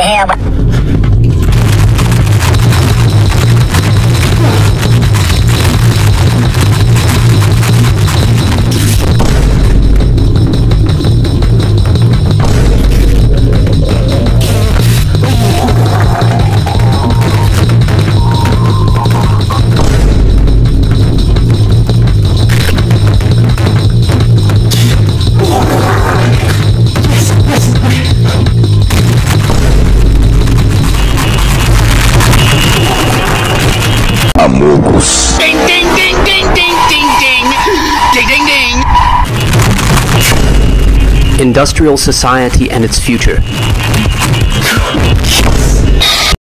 the? Industrial society and its future.